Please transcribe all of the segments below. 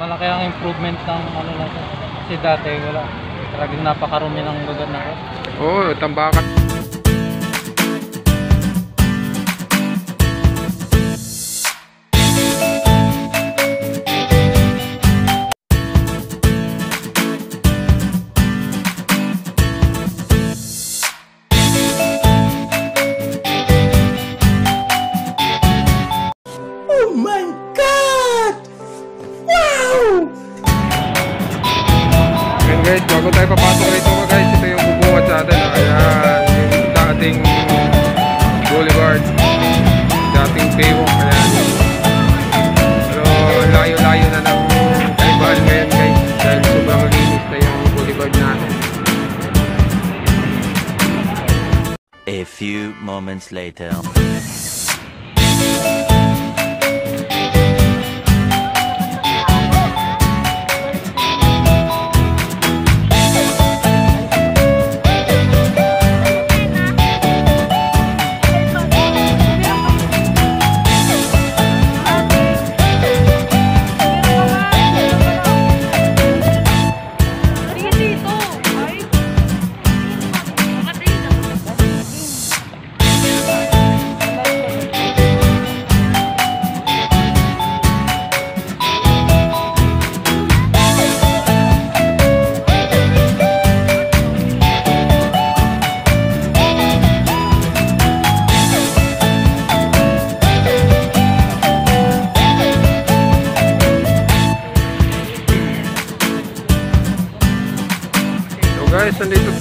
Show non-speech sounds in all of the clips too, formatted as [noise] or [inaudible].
Malaki ang improvement ng ano na to. Kasi dati wala. Talagang napakarumi ng lugar na. Oo, oh, tambakan. Bago tayo papasok rito guys, ito yung bubungad sa atin. Ayan, yung dating boulevard. Dating paywalk. Ayan. Pero layo-layo na ng kaibahan ngayon guys. Dahil sobrang linis na yung boulevard natin. A few moments later.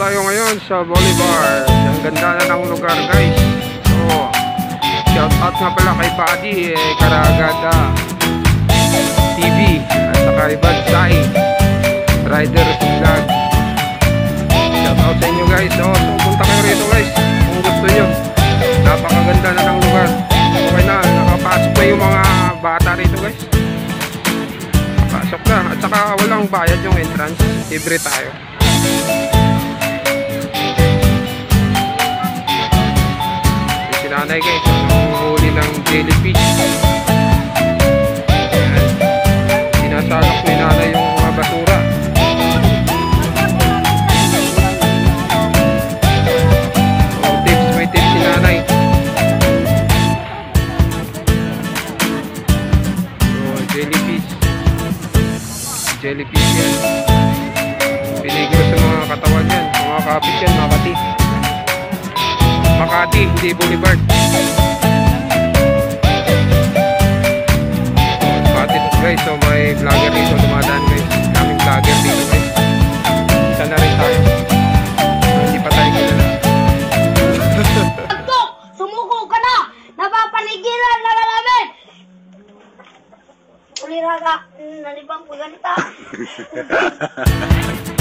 Tayo ngayon sa Bolivar. Ang ganda na ng lugar guys. So, shout out nga pala kay Buddy eh, Karagada TV at saka kay Bad Rider Vlog. Shout out sa inyo guys. So, so punta kayo rito guys kung gusto nyo. Napakaganda na ng lugar. Okay na, nakapasok na yung mga bata rito guys. Pasok na. At saka walang bayad yung entrance. Libre tayo. Nanay guys, huli ng jellyfish. Makati, hindi Boulevard. Makati to guys, so may vlogger dito dumadaan guys. Daming vlogger dito guys. Isa na rin tayo. So, hindi pa tayo kilala. Tok! Sumuko ka na! Napapanigilan na namin! Ulira ka, mm, nalibang paganta. [laughs]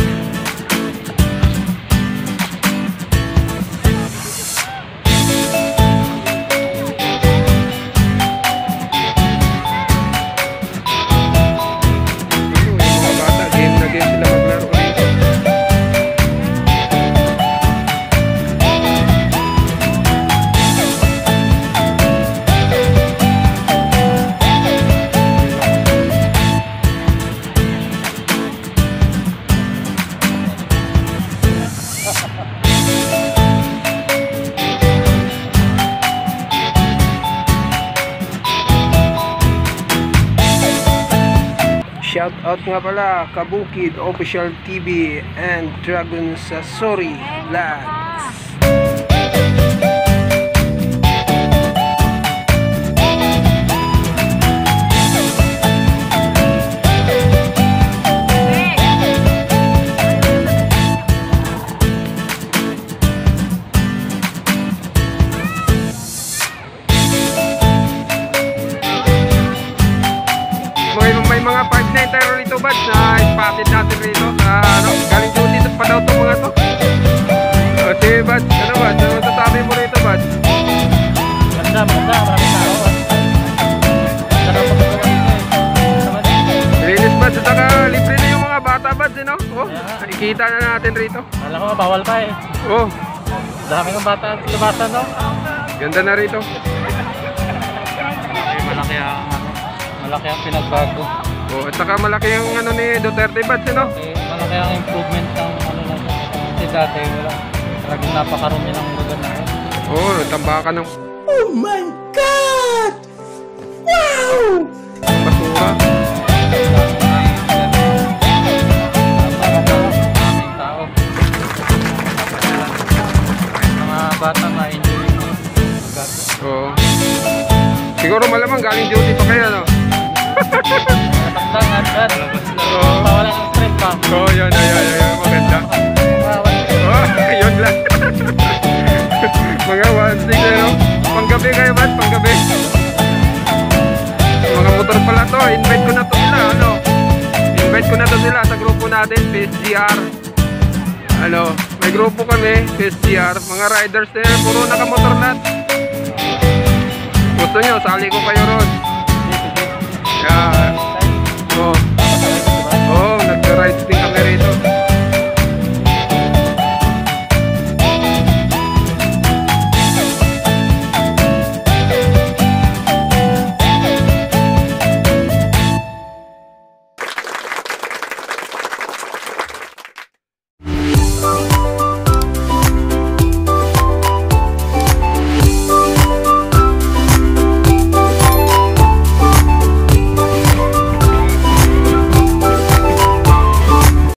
Shout out nga pala Kabukid Official TV and Dragon Sasori Vlogs. Na tayo rito ba na spotted natin rito sa ano, galing duty pa daw itong mga to. O sige Bad, ano Bad, ano masasabi mo rito Bad? Ganda, maganda. Maraming tao. dito. Linis Bad, at saka libre na yung mga bata Bad, eh, no? Oh, nakikita na natin rito. Alam ko, bawal pa eh. Oh, Dami ng bata lumasan, no? ganda na rito. Malaki ang, ano, malaki ang pinagbago. Oh, at saka malaki yung ano ni Duterte Bats, ano? Eh, malaki ang improvement ng ano na siya. Kasi dati wala. Talagang napakarumi ng lugar na yun. Oo, oh, tambakan ng Oh my God! Wow! basura. Maraming tao. Mga bata ma-enjoy yung lugar. Oo. Siguro malamang galing duty pa kayo, no? [laughs] Matandang agad. Oo. Pawalan ng stress pa. Oo, oh, yan, yan, maganda. Oh, yun lang. Mga 1-6, ano? Panggabi kayo, Bats? Panggabi. Mga motor pala to. Invite ko na to sila, ano? Invite ko na to sila sa grupo natin, PSGR. Ano, may grupo kami, PSGR. Mga riders na puro nakamotor lahat. Gusto nyo, sali ko kayo ron. Yeah. Oh,